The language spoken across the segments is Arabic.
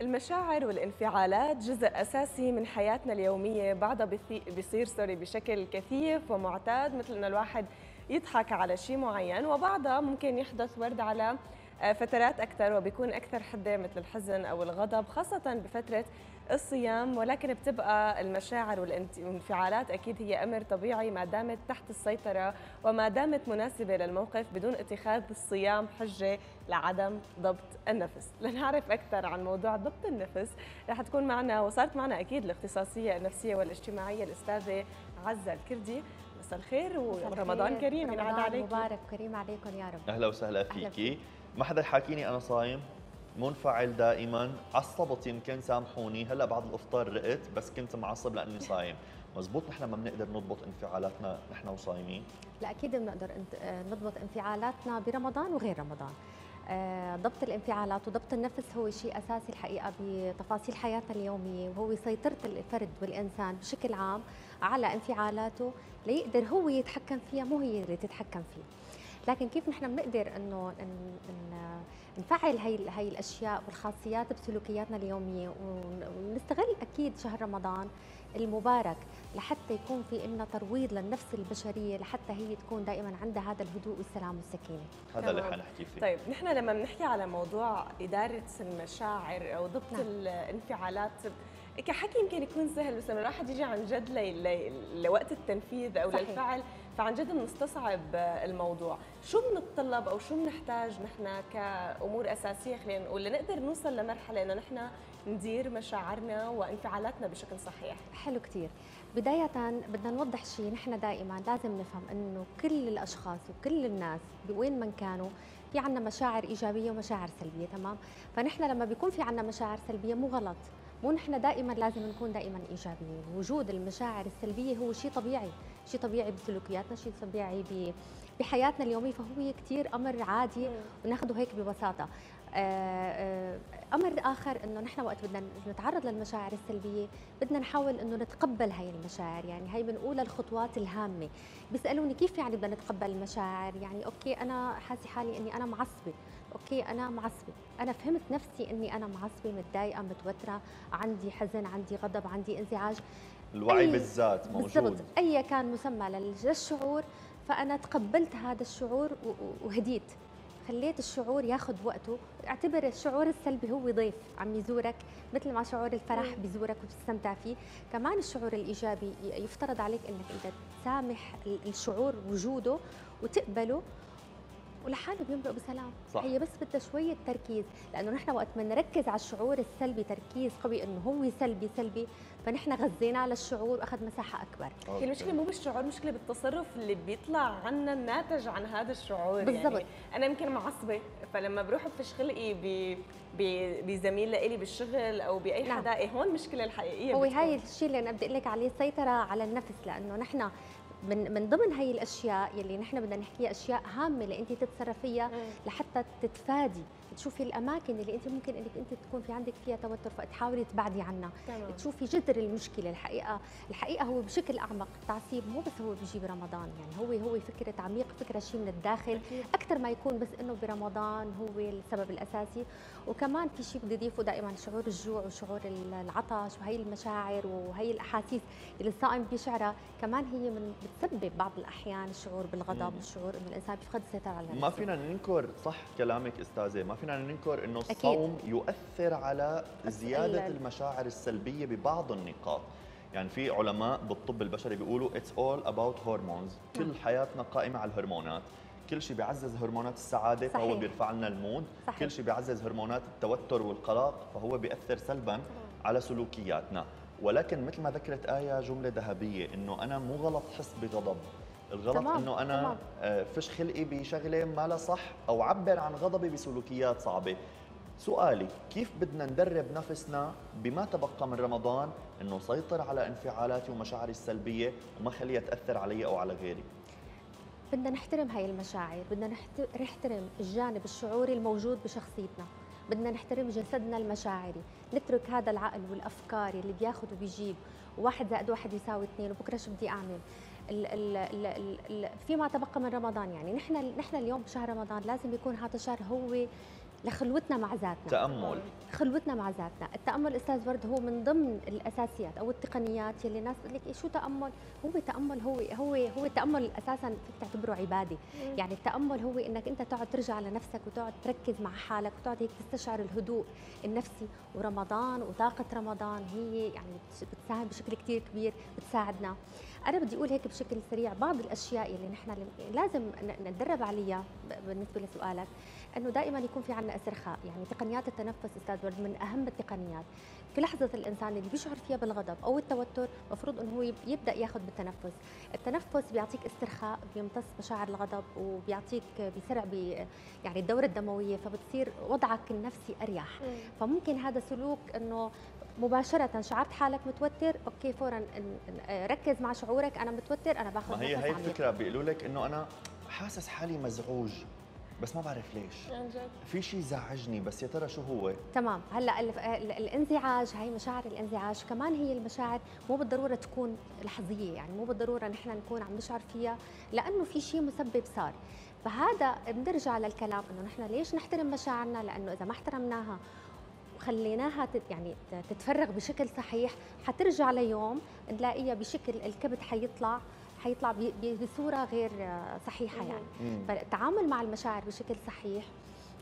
المشاعر والانفعالات جزء أساسي من حياتنا اليومية. بعضها بيصير سوري بشكل كثيف ومعتاد مثل أنه الواحد يضحك على شيء معين وبعضها ممكن يحدث ورد على فترات أكثر وبيكون أكثر حدة مثل الحزن أو الغضب خاصة بفترة الصيام ولكن بتبقى المشاعر والانفعالات أكيد هي أمر طبيعي ما دامت تحت السيطرة وما دامت مناسبة للموقف بدون اتخاذ الصيام حجة لعدم ضبط النفس. لنعرف أكثر عن موضوع ضبط النفس رح تكون معنا وصارت معنا أكيد الاختصاصية النفسية والاجتماعية الأستاذة عزة الكردي. مساء الخير ورمضان كريم. ينعاد عليك مبارك. كريم عليكم يا رب. أهلا وسهلا فيكي. ما حدا حاكيني أنا صايم؟ منفعل دائما. عصبت يمكن سامحوني. هلا بعد الأفطار رقت بس كنت معصب لأني صايم. مزبوط نحن ما بنقدر نضبط انفعالاتنا نحن وصايمين. لا أكيد بنقدر نضبط انفعالاتنا برمضان وغير رمضان. ضبط الانفعالات وضبط النفس هو شيء أساسي الحقيقة بتفاصيل حياتنا اليومية وهو سيطره الفرد والإنسان بشكل عام على انفعالاته ليقدر هو يتحكم فيها مو هي اللي تتحكم فيه. لكن كيف نحن بنقدر إنه نفعل هي هي الأشياء والخاصيات بسلوكياتنا اليومية؟ ونستغل أكيد شهر رمضان المبارك لحتى يكون في لنا ترويض للنفس البشرية لحتى هي تكون دائما عندها هذا الهدوء والسلام والسكينة هذا اللي حنحكي فيه طيب نحن لما بنحكي على موضوع إدارة المشاعر أو ضبط نعم. الانفعالات كحكي يمكن يكون سهل بس لما الواحد يجي عن جد لوقت التنفيذ أو صحيح. للفعل فعن جد بنستصعب الموضوع. شو بنتطلب أو شو بنحتاج نحن كأمور أساسية خلينا نقول لنقدر نوصل لمرحلة إنه نحن ندير مشاعرنا وانفعالاتنا بشكل صحيح؟ حلو كثير بداية بدنا نوضح شيء نحن دائما لازم نفهم إنه كل الأشخاص وكل الناس بوين من كانوا في عنا مشاعر إيجابية ومشاعر سلبية تمام؟ فنحن لما بيكون في عنا مشاعر سلبية مو غلط. مو نحن دائما لازم نكون دائما إيجابيين. وجود المشاعر السلبية هو شيء طبيعي. شيء طبيعي بسلوكياتنا شيء طبيعي بحياتنا اليومية فهو كثير أمر عادي وناخذه هيك ببساطة. آه، آه، أمر آخر إنه نحن وقت بدنا نتعرض للمشاعر السلبية بدنا نحاول إنه نتقبل هاي المشاعر يعني هي بنقول الخطوات الهامة. بيسألوني كيف يعني بدنا نتقبل المشاعر؟ يعني okay أنا حاسة حالي إني أنا معصبة. okay أنا معصبة. أنا فهمت نفسي إني أنا معصبة متضايقة متوترة عندي حزن عندي غضب عندي انزعاج. الوعي بالذات موجود. بالضبط أي كان مسمى للشعور فأنا تقبلت هذا الشعور وهديت. خليت الشعور ياخذ وقته. أعتبر الشعور السلبي هو ضيف عم يزورك مثل ما شعور الفرح بيزورك وتستمتع فيه. كمان الشعور الإيجابي يفترض عليك إنك انت تسامح الشعور وجوده وتقبله ولحاله بيمرق بسلام. صح. هي بس بدها شوية تركيز لأنه نحن وقت ما نركز على الشعور السلبي تركيز قوي إنه هو سلبي سلبي فنحن غذيناه على الشعور وأخذ مساحة أكبر. هي المشكلة مو بالشعور المشكلة بالتصرف اللي بيطلع عنا الناتج عن هذا الشعور بالضبط. يعني أنا يمكن معصبة فلما بروح بفش خلقي ب بزميل لإلي بالشغل أو بأي نعم. حدا إيه هون المشكلة الحقيقية هو هاي الشيء اللي أنا بدي أقول لك عليه السيطره على النفس لأنه نحن من من ضمن هي الأشياء يلي نحن بدنا نحكيها أشياء هامة اللي انت تتصرفيها لحتى تتفادي. تشوفي الأماكن اللي أنت ممكن إنك أنت تكون في عندك فيها توتر فتحاولي تبعدي عنها. تمام. تشوفي جذر المشكلة. الحقيقة الحقيقة هو بشكل أعمق. التعصيب مو بس هو بيجي برمضان يعني هو هو فكرة عميق فكرة شيء من الداخل. أكثر ما يكون بس إنه برمضان هو السبب الأساسي. وكمان في شيء بدي اضيفه دائما شعور الجوع وشعور العطش وهي المشاعر وهي الأحاسيس اللي الصائم بيشعرها كمان هي من بتسبب بعض الأحيان الشعور بالغضب والشعور إنه الإنسان بيفقد السيطره على نفسه. ما فينا ننكر صح كلامك أستاذة ما فينا ننكر إنه الصوم أكيد. يؤثر على زيادة المشاعر السلبية ببعض النقاط يعني في علماء بالطب البشري بيقولوا it's all about hormones كل نعم. حياتنا قائمة على الهرمونات كل شيء بيعزز هرمونات السعادة صحيح. فهو بيرفع لنا ال mood صحيح. كل شيء بيعزز هرمونات التوتر والقلق فهو بيأثر سلبا على سلوكياتنا ولكن مثل ما ذكرت آية جملة ذهبية إنه أنا مو غلط حس بغضب الغلط تمام. إنه أنا تمام. آه، فش خلقي بشغلة ما لا صح أو عبر عن غضبي بسلوكيات صعبة. سؤالي كيف بدنا ندرب نفسنا بما تبقى من رمضان إنه سيطر على انفعالاتي ومشاعري السلبية وما خليها تاثر علي أو على غيري؟ بدنا نحترم هاي المشاعر بدنا نحترم الجانب الشعوري الموجود بشخصيتنا. بدنا نحترم جسدنا المشاعري. نترك هذا العقل والأفكار اللي بياخذ وبيجيب. واحد زائد واحد يساوي اثنين وبكرة شو بدي أعمل؟ ال ال ال ال فيما تبقى من رمضان يعني. نحن نحن اليوم بشهر رمضان لازم يكون هذا الشهر هو لخلوتنا مع ذاتنا. تأمل. خلوتنا مع ذاتنا. التأمل أستاذ ورد هو من ضمن الأساسيات أو التقنيات يلي الناس بتقول لك إيه شو تأمل؟ هو تأمل هو هو هو التامل أساسا فيك تعتبره عباده يعني التأمل هو إنك أنت تقعد ترجع لنفسك وتقعد تركز مع حالك وتقعد هيك تستشعر الهدوء النفسي. ورمضان وطاقة رمضان هي يعني بتساهم بشكل كثير كبير بتساعدنا. أنا بدي أقول هيك بشكل سريع بعض الأشياء اللي نحن لازم نتدرب عليها بالنسبة لسؤالك إنه دائما يكون في عندنا استرخاء يعني تقنيات التنفس أستاذ ورد من أهم التقنيات. في لحظة الإنسان اللي بيشعر فيها بالغضب أو التوتر المفروض إنه هو يبدأ ياخذ بالتنفس. التنفس بيعطيك استرخاء بيمتص مشاعر الغضب وبيعطيك بيسرع بي يعني الدورة الدموية فبتصير وضعك النفسي أريح. فممكن هذا سلوك إنه مباشرة شعرت حالك متوتر؟ okay فورا ركز مع شعورك أنا متوتر أنا باخذ ما هي هي الفكرة بيقولوا لك إنه أنا حاسس حالي مزعوج بس ما بعرف ليش. عن جد. في شيء زعجني بس يا ترى شو هو؟ تمام. هلأ الانزعاج هاي مشاعر الانزعاج كمان هي المشاعر مو بالضرورة تكون لحظية يعني مو بالضرورة نحن نكون عم نشعر فيها لأنه في شيء مسبب صار. فهذا بنرجع للكلام إنه نحن ليش نحترم مشاعرنا؟ لأنه إذا ما احترمناها وخليناها يعني تتفرغ بشكل صحيح. حترجع ليوم نلاقيها بشكل الكبد حيطلع حيطلع بصورة غير صحيحة يعني. فالتعامل مع المشاعر بشكل صحيح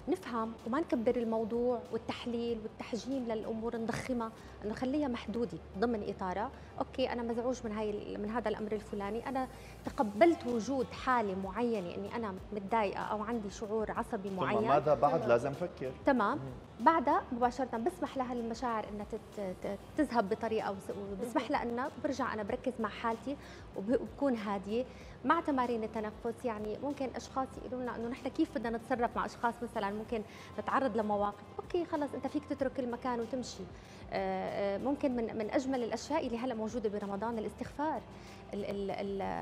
نفهم وما نكبر الموضوع والتحليل والتحجيم للأمور نضخمها انه خليها محدودة ضمن إطارها. أوكي أنا مزعوج من هاي من هذا الأمر الفلاني. أنا تقبلت وجود حاله معينه اني أنا متضايقة أو عندي شعور عصبي معين. ثم ماذا بعد؟ لازم أفكر. تمام. بعدها مباشرة بسمح لها المشاعر إنها تذهب بطريقة وبسمح لها انها برجع أنا بركز مع حالتي وبكون هادية مع تمارين التنفس. يعني ممكن أشخاص يقولوا لنا إنه نحن كيف بدنا نتصرف مع أشخاص مثلا؟ ممكن نتعرض لمواقف. أوكي خلص أنت فيك تترك المكان وتمشي. ممكن من من أجمل الأشياء اللي هلا موجودة برمضان الاستغفار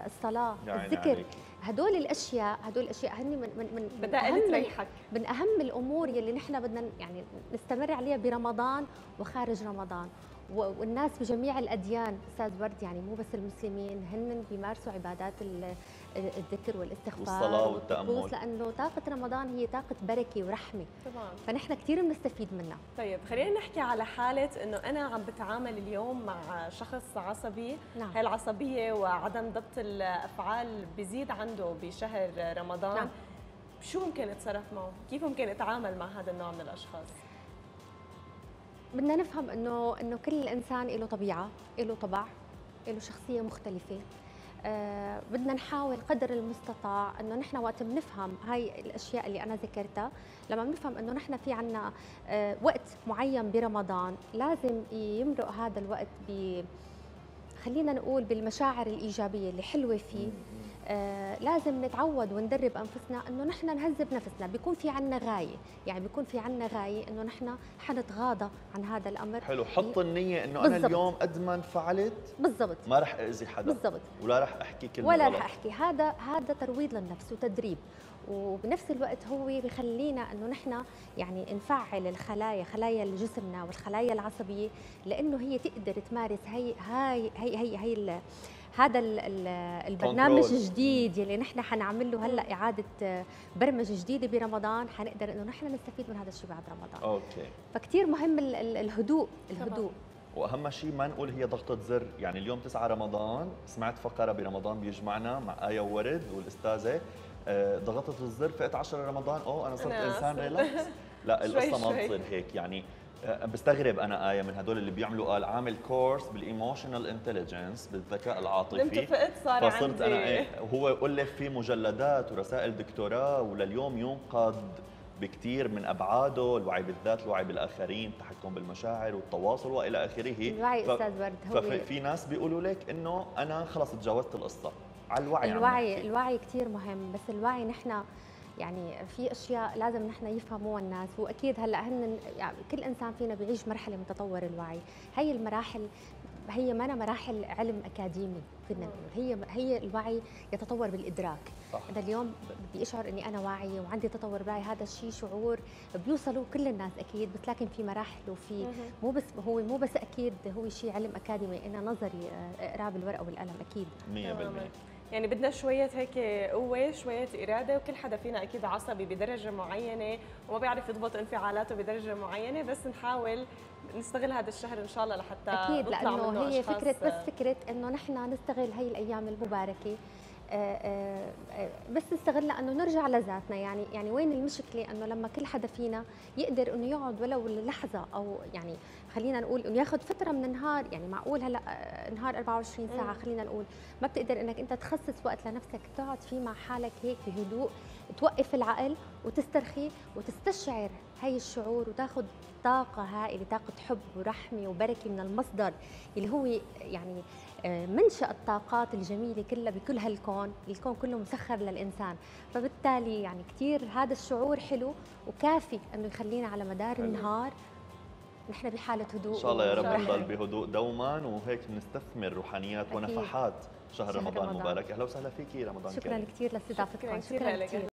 الصلاة يعني الذكر. هدول الأشياء هدول الأشياء هن من من من, أهم من أهم الأمور يلي نحن بدنا يعني نستمر عليها برمضان وخارج رمضان. والناس بجميع الأديان أستاذ ورد يعني مو بس المسلمين هن بيمارسوا عبادات الذكر والاستغفار والصلاة والتأمل لأنه طاقة رمضان هي طاقة بركة ورحمة تمام فنحن كثير بنستفيد منها طيب خلينا نحكي على حالة إنه أنا عم بتعامل اليوم مع شخص عصبي نعم. هاي العصبية وعدم ضبط الأفعال بيزيد عنده بشهر رمضان نعم. شو ممكن أتصرف معه؟ كيف ممكن أتعامل مع هذا النوع من الأشخاص؟ بدنا نفهم انه إنه كل إنسان له طبيعة له طبع له شخصية مختلفة. آه بدنا نحاول قدر المستطاع إنه نحن وقت بنفهم هاي الأشياء اللي أنا ذكرتها لما بنفهم إنه نحن في عنا آه وقت معين برمضان لازم يمرق هذا الوقت ب خلينا نقول بالمشاعر الإيجابية اللي حلوة فيه. لازم نتعود وندرب أنفسنا إنه نحن نهذب نفسنا. بيكون في عنا غاية. يعني بيكون في عنا غاية إنه نحن حنتغاضى عن هذا الأمر. حلو. حط النية إنه أنا اليوم قد ما انفعلت بالضبط. ما رح أذي حدا. بالضبط. ولا رح أحكي كلمة ولا رح أحكي. هذا هذا ترويض للنفس وتدريب. وبنفس الوقت هو بخلينا إنه نحن يعني نفعل الخلايا خلايا جسمنا والخلايا العصبية لإنه هي تقدر تمارس هي هاي هي هي, هي, هي هذا البرنامج الجديد يلي نحن حنعمل له هلأ إعادة برمجة جديدة برمضان. حنقدر إنه نحن نستفيد من هذا الشيء بعد رمضان. okay. فكتير مهم الهدوء الهدوء. وأهم شيء ما نقول هي ضغطة زر. يعني اليوم 9 رمضان سمعت فقرة برمضان بيجمعنا مع آية وورد والأستاذة آه، ضغطت الزر فقت 10 رمضان. أوه أنا صرت إنسان relax لا القصة ما بتصير هيك. يعني بستغرب أنا آية من هدول اللي بيعملوا قال عامل course بال emotional intelligence بالذكاء العاطفي. فقت صار فصرت عندي. أنا إيه هو الف في مجلدات ورسائل دكتوراه ولليوم ينقد بكثير من أبعاده الوعي بالذات الوعي بالآخرين التحكم بالمشاعر والتواصل وإلى آخره. الوعي ف... أستاذ ورد هو ففي ناس بيقولوا لك إنه أنا خلص تجاوزت القصة. على الوعي الوعي الوعي كثير مهم بس الوعي نحن يعني في أشياء لازم نحن يفهموها الناس وأكيد هلأ هن يعني كل إنسان فينا بيعيش مرحلة من تطور الوعي. هي المراحل هي ما مراحل علم أكاديمي فينا نقول هي هي الوعي يتطور بالإدراك. صح. أنا اليوم بدي أشعر إني أنا واعية وعندي تطور وعي هذا الشيء شعور بيوصلوا كل الناس أكيد بس لكن في مراحل وفي مو بس هو مو بس أكيد هو شيء علم أكاديمي إنه نظري آه، اقرا بالورقه والقلم أكيد. 100% يعني بدنا شوية هيك قوة شوية إرادة وكل حدا فينا أكيد عصبي بدرجة معينة وما بيعرف يضبط انفعالاته بدرجة معينة بس نحاول نستغل هذا الشهر إن شاء الله لحتى أكيد لأنه هي أشخاص. فكرة بس فكرة إنه نحن نستغل هي الأيام المباركة. آه، آه، بس نستغلها أنه نرجع لذاتنا. يعني يعني وين المشكلة؟ أنه لما كل حدا فينا يقدر إنه يقعد ولو لحظة أو يعني خلينا نقول إنه ياخذ فترة من النهار يعني معقول هلأ نهار 24 ساعة خلينا نقول ما بتقدر إنك أنت تخصص وقت لنفسك تقعد فيه مع حالك هيك بهدوء توقف العقل وتسترخي وتستشعر هي الشعور وتاخذ طاقة هائلة طاقة حب ورحمة وبركة من المصدر اللي هو يعني آه، منشأ الطاقات الجميلة كلها بكل هالكون الكون كله مسخر للإنسان. فبالتالي يعني كثير هذا الشعور حلو وكافي أنه يخلينا على مدار حلو. النهار نحن بحالة هدوء. إن شاء الله يا رب نضل بهدوء دوما وهيك نستثمر روحانيات ونفحات. شهر, شهر رمضان, رمضان. مبارك. أهلا وسهلا فيكي رمضان شكرا كثير لاستضافتكم شكرا, شكرا كثير